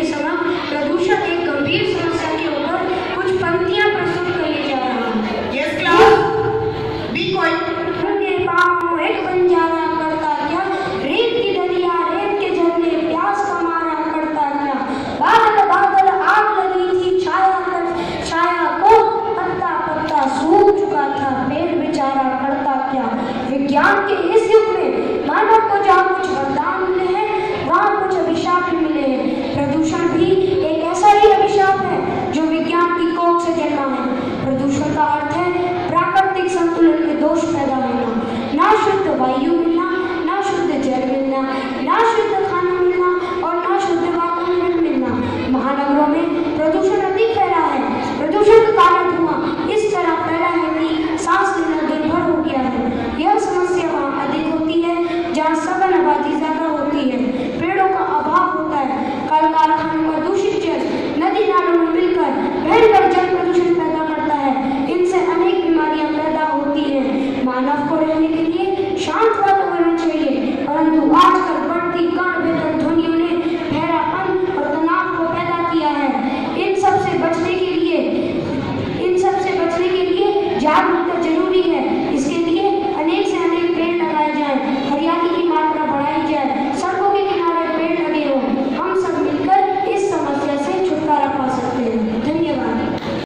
के समय प्रदूषण एक गंभीर समस्या के ऊपर कुछ पंक्तियाँ प्रस्तुत करने जा रहा हूँ। यस क्लास बादल बादल आग लगी थी छाया कर छाया को चुका था। पेड़ बेचारा करता क्या? विज्ञान के इस युग में इसका अर्थ है प्राकृतिक संतुलन के दोष पैदा होना। ना शुद्ध वायु short